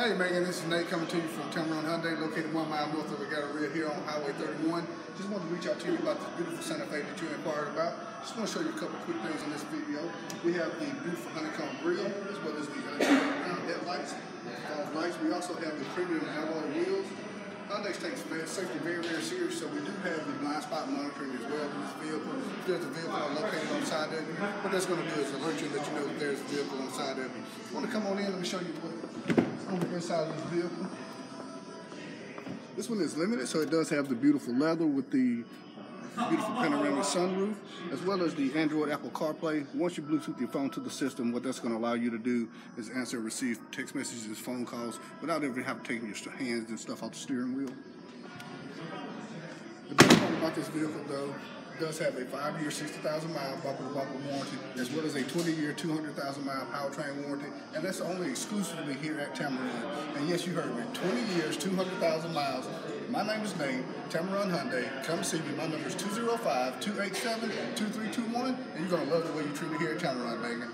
Hey Meagan, this is Nate coming to you from Tameron Hyundai, located one mile north of Regatta here on Highway 31. Just wanted to reach out to you about this beautiful Santa Fe that you inquired about. Just want to show you a couple quick things in this video. We have the beautiful honeycomb grille, as well as the round headlights, fog lights. We also have the premium alloy wheels. Hyundai takes safety very, very serious, so we do have the blind spot monitoring as well in this vehicle. There's a vehicle located on the side of you, what that's going to do is alert you let you know that there's a vehicle on the side of you. want to come on in, let me show you what the inside of this vehicle. This one is limited, so it does have the beautiful leather with the beautiful panoramic sunroof, as well as the Android Apple CarPlay. Once you Bluetooth your phone to the system, what that's going to allow you to do is answer and receive text messages, phone calls, without ever having to take your hands and stuff off the steering wheel. The best part about this vehicle, though, does have a five-year, 60,000 mile bumper-to-bumper warranty, as well as a 20-year, 200,000 mile powertrain warranty, and that's only exclusively here at Tameron. And yes, you heard me, 20 years, 200,000 miles. My name is Nate, Tameron Hyundai. Come see me. My number is 205-287-2321, and you're going to love the way you treat me here at Tameron, Meagan.